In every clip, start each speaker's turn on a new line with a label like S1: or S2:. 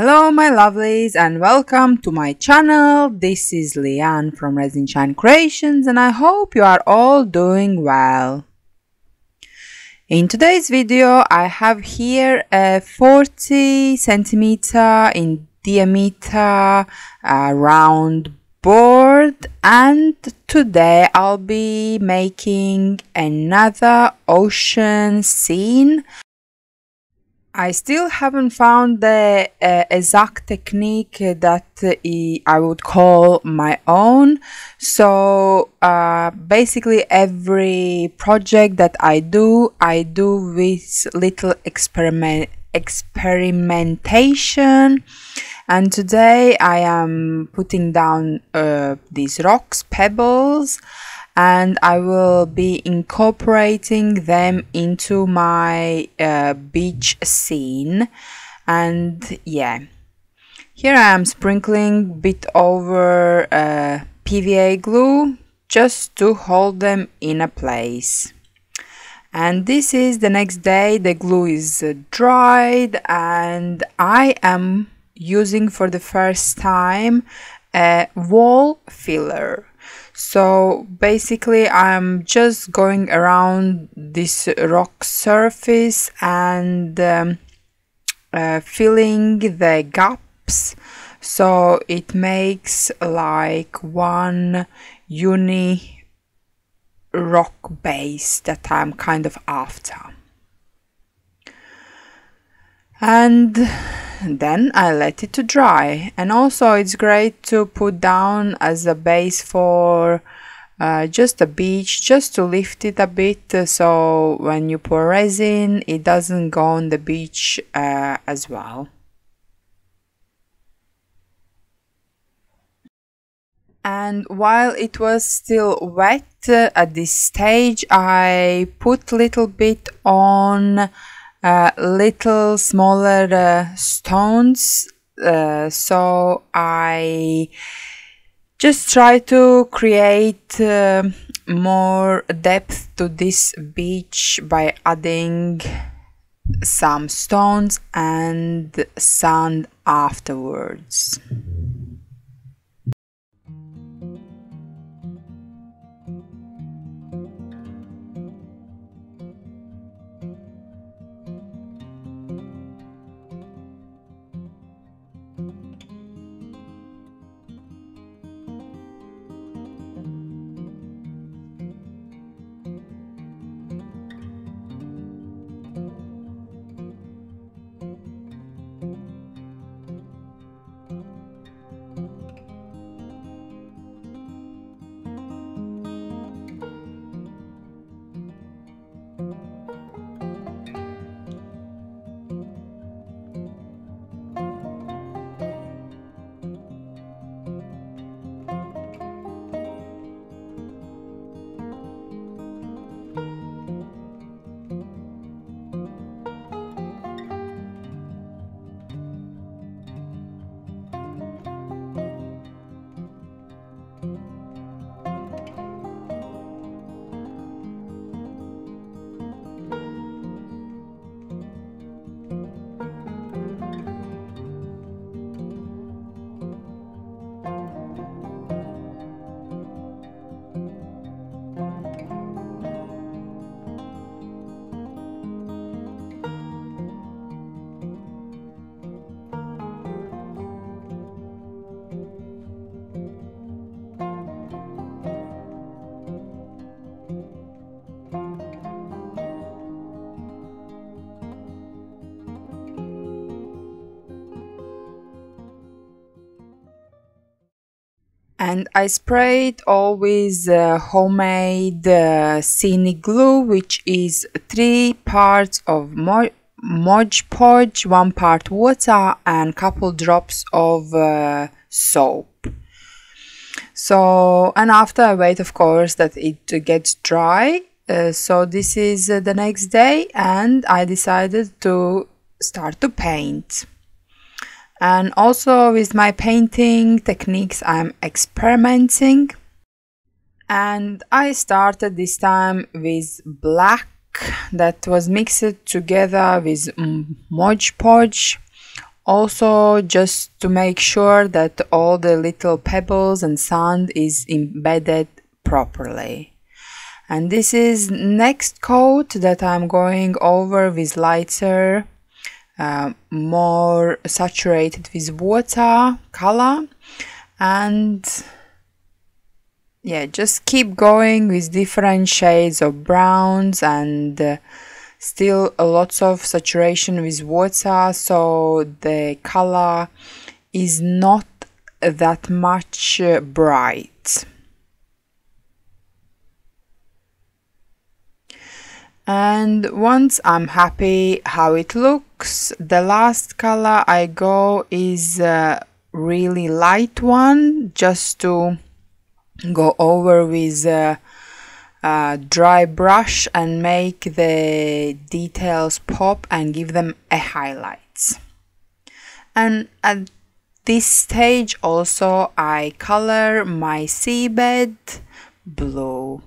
S1: Hello my lovelies and welcome to my channel. This is Leanne from Resin Shine Creations and I hope you are all doing well. In today's video I have here a 40 centimeter in diameter uh, round board and today I'll be making another ocean scene I still haven't found the uh, exact technique that I would call my own. So uh, basically, every project that I do, I do with little experiment experimentation. And today I am putting down uh, these rocks, pebbles and I will be incorporating them into my uh, beach scene. And yeah. Here I am sprinkling bit over uh, PVA glue just to hold them in a place. And this is the next day. The glue is uh, dried and I am using for the first time a wall filler so basically I'm just going around this rock surface and um, uh, filling the gaps. So it makes like one uni rock base that I'm kind of after and then I let it to dry. And also it's great to put down as a base for uh, just a beach just to lift it a bit. So when you pour resin it doesn't go on the beach uh, as well. And while it was still wet uh, at this stage I put little bit on uh, little smaller uh, stones uh, so I just try to create uh, more depth to this beach by adding some stones and sand afterwards. And I sprayed always uh, homemade uh, scenic glue which is three parts of Mo Mod Podge, one part water and couple drops of uh, soap. So and after I wait of course that it gets dry uh, so this is uh, the next day and I decided to start to paint and also with my painting techniques I'm experimenting and I started this time with black that was mixed together with Mod Podge also just to make sure that all the little pebbles and sand is embedded properly. And this is next coat that I'm going over with lighter, uh, more saturated with water color and yeah just keep going with different shades of browns and uh, still lots of saturation with water so the color is not that much uh, bright and once I'm happy how it looks the last color I go is a really light one just to go over with a, a dry brush and make the details pop and give them a highlights. And at this stage also I color my seabed blue.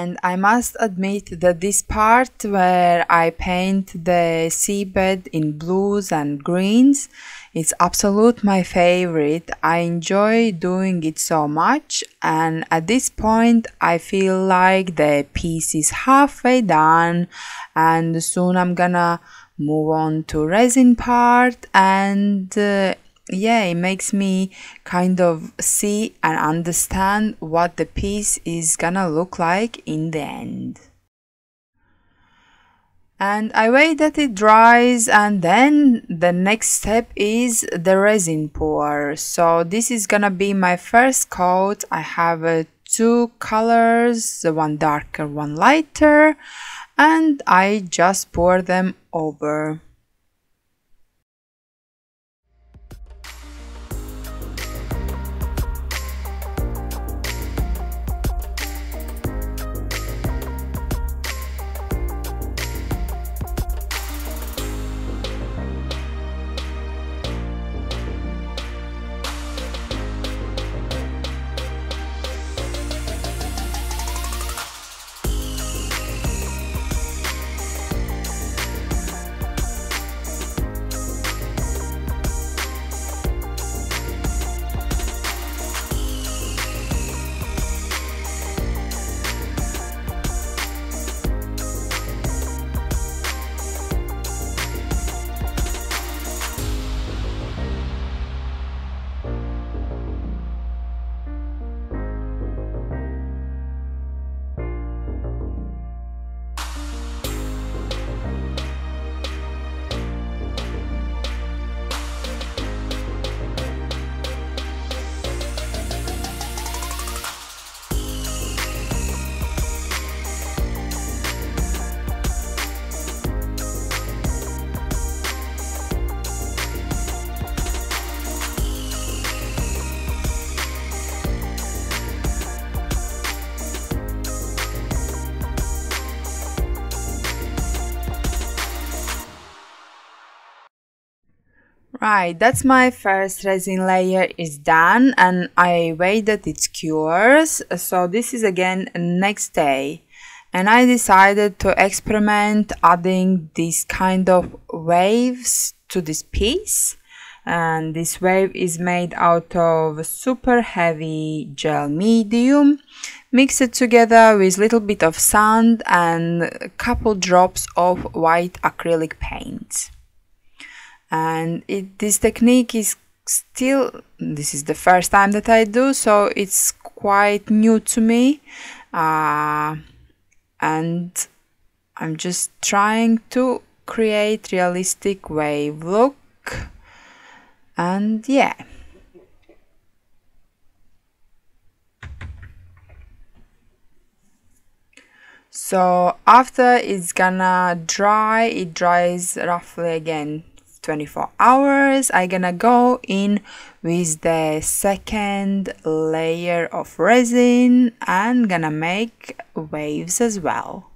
S1: And I must admit that this part where I paint the seabed in blues and greens is absolute my favorite. I enjoy doing it so much and at this point I feel like the piece is halfway done and soon I'm gonna move on to resin part and uh, yeah, it makes me kind of see and understand what the piece is gonna look like in the end. And I wait that it dries and then the next step is the resin pour. So this is gonna be my first coat. I have uh, two colors, the one darker, one lighter, and I just pour them over. Right, that's my first resin layer is done and I wait that it cures. So this is again next day. And I decided to experiment adding these kind of waves to this piece. And this wave is made out of super heavy gel medium. Mix it together with little bit of sand and a couple drops of white acrylic paint and it, this technique is still this is the first time that I do so it's quite new to me. Uh, and I'm just trying to create realistic wave look. And yeah. So after it's gonna dry it dries roughly again 24 hours I'm gonna go in with the second layer of resin and gonna make waves as well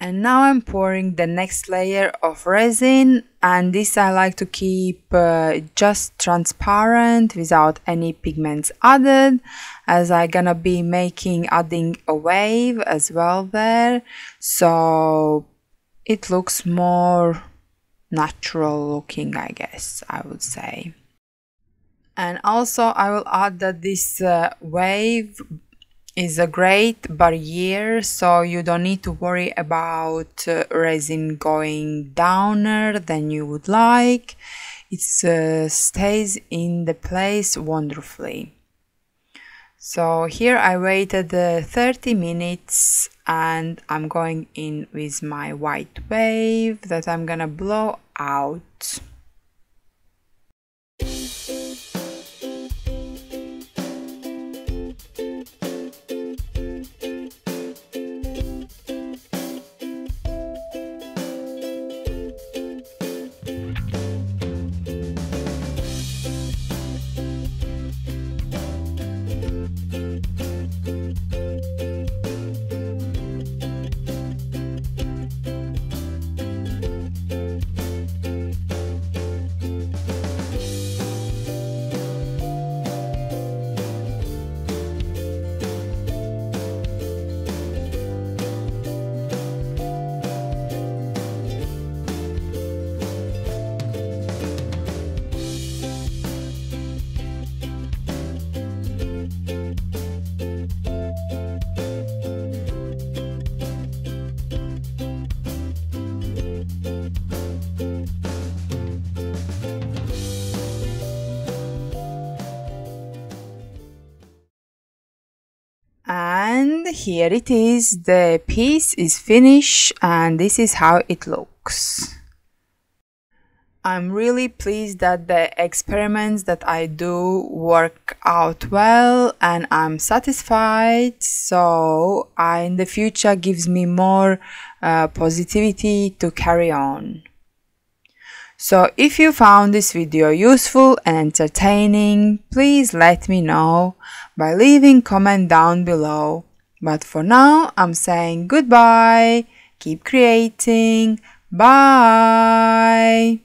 S1: and now I'm pouring the next layer of resin. And this I like to keep uh, just transparent without any pigments added as I gonna be making adding a wave as well there. So it looks more natural looking I guess I would say. And also I will add that this uh, wave is a great barrier so you don't need to worry about uh, resin going downer than you would like. It uh, stays in the place wonderfully. So here I waited uh, 30 minutes and I'm going in with my white wave that I'm gonna blow out here it is the piece is finished and this is how it looks I'm really pleased that the experiments that I do work out well and I'm satisfied so I, in the future gives me more uh, positivity to carry on. So if you found this video useful and entertaining, please let me know by leaving comment down below. But for now, I'm saying goodbye, keep creating, bye!